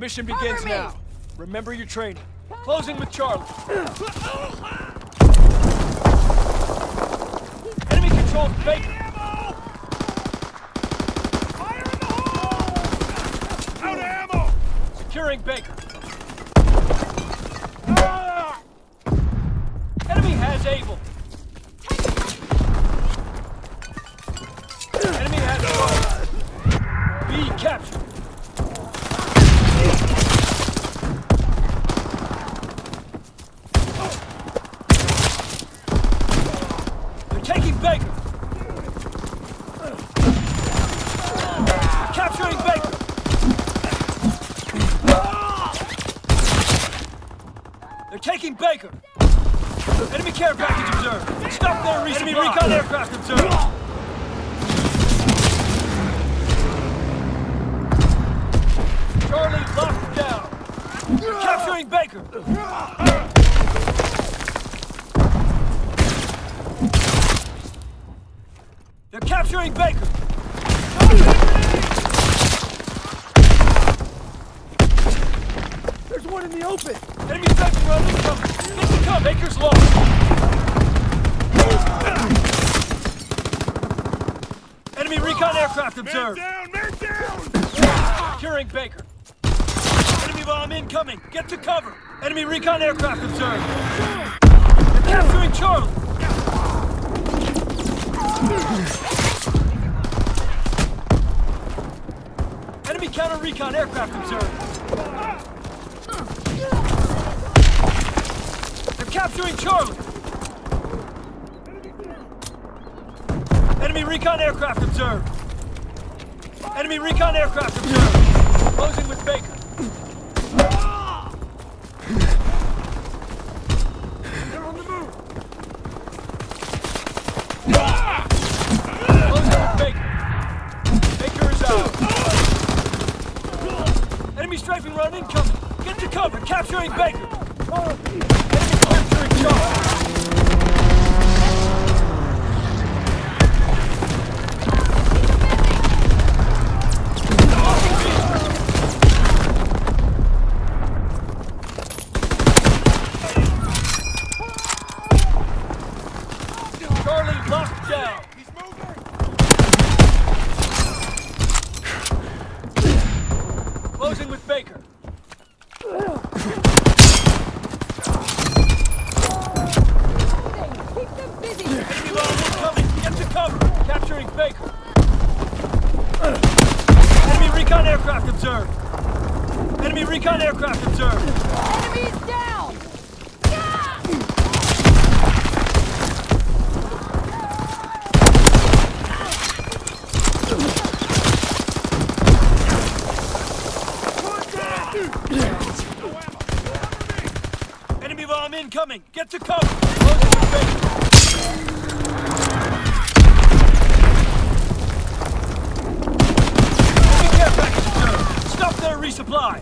Mission begins now. Remember your training. Closing with Charlie. Enemy controls Baker. Out of ammo! Securing Baker. They're taking Baker. Enemy care package observed. Stop their, recon. Enemy recon aircraft observed. Charlie locked down. They're capturing Baker. They're capturing Baker. There's one in the open! Enemy strike Get. Baker's lost. Enemy recon aircraft Man observed. down! Man down! Securing Baker. Enemy bomb incoming. Get to cover. Enemy recon aircraft observed. They're capturing Charlie. Enemy counter recon aircraft observed. They're capturing Charlie. Enemy recon aircraft observed. Enemy recon aircraft observed. Closing with Baker. They're on the move! Closing with Baker. Baker is out. Enemy strafing run incoming. Get to cover. Capturing Baker. Enemy capturing Charlie. Charlie locked down. He's moving! Closing with Baker. Keep them busy. Enemy bomb incoming. Get to cover. Capturing Baker. Enemy recon aircraft observed. Enemy recon aircraft observed. Enemies down. Enemy bomb incoming. Get to cover. Stop their resupply.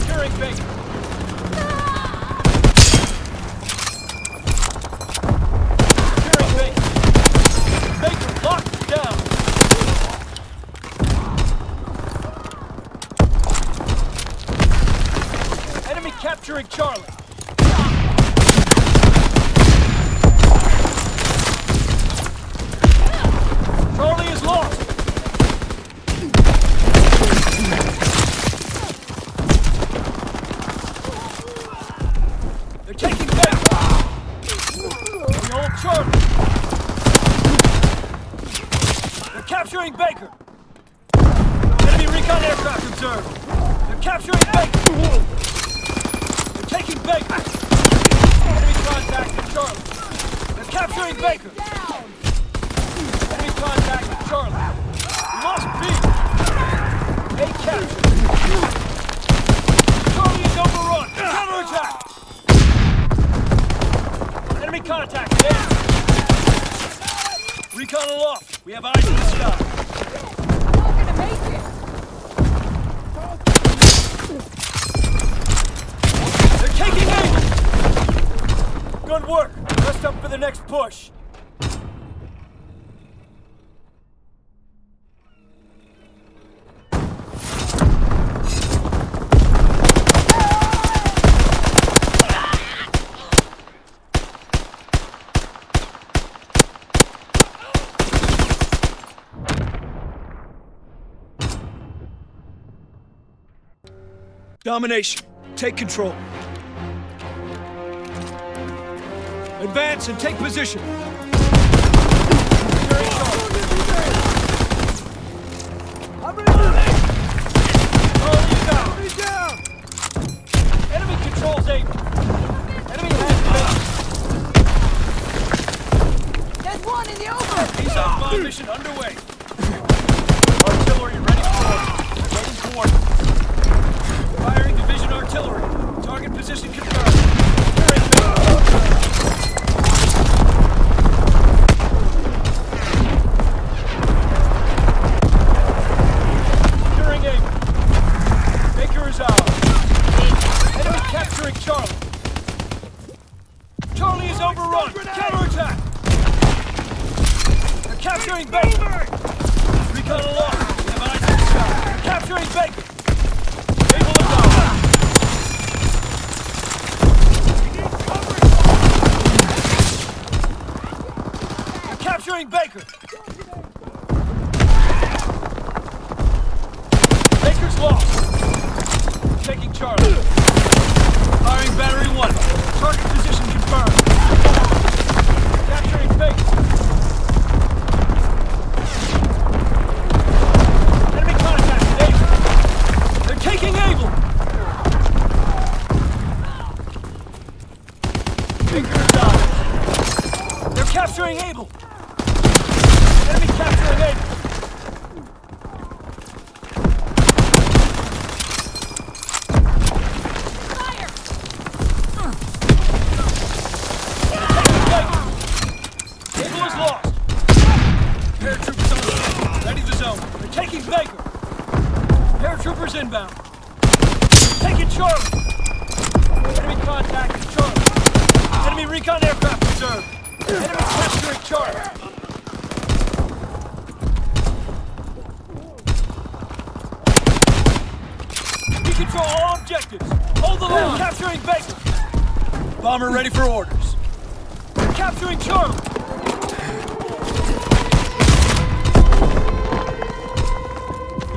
Securing Baker. Securing Baker. Baker locked down. Enemy capturing Charlie. Charlie is lost. They're taking Baker. We hold Charlie. They're capturing Baker. Enemy recon aircraft observed. They're capturing Baker. They're taking Baker. Enemy contact at Charlie. They're capturing Baker. work! Rest up for the next push! Domination. Take control. Base. Peace out bomb mission underway. Capturing Baker. Baker's lost. Taking Charlie. Firing battery one. Target position confirmed. Capturing Baker. They're capturing Able. Baker. Paratroopers inbound. Taking Charlie. Enemy contact is Charlie. Enemy recon aircraft observed. Enemy capturing Charlie. We control all objectives. Hold the line. Capturing Baker. Bomber ready for orders. Capturing Charlie.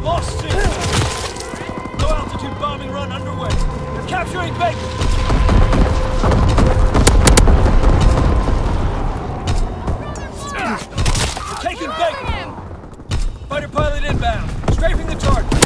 Lost C. Low altitude bombing run underway. They're capturing Baker. They're taking Baker. Fighter pilot inbound. Strafing the target.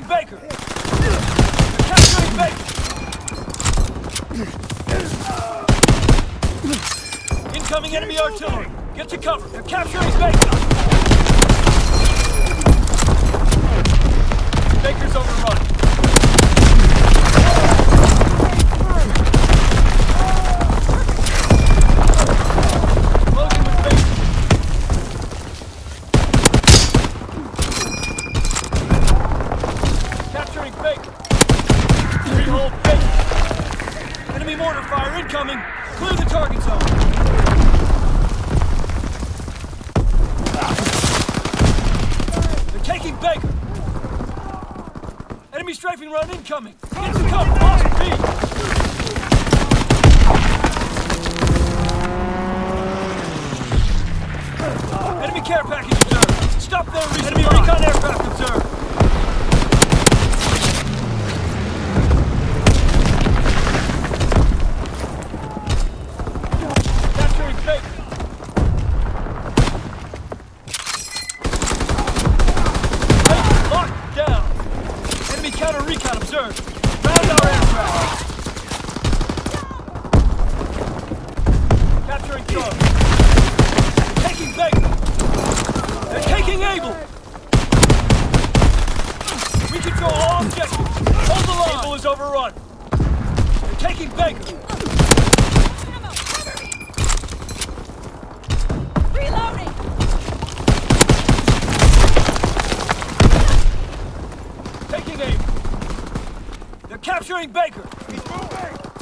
Capturing Baker. Capturing Baker. Incoming enemy artillery. Get to cover. They're capturing Baker. Clear the target zone. They're taking Baker. Enemy strafing run incoming. Get to cover. Lost B. Enemy care package observed. Stop their respawn. Enemy recon aircraft observed. Thank They're capturing Baker! He's moving!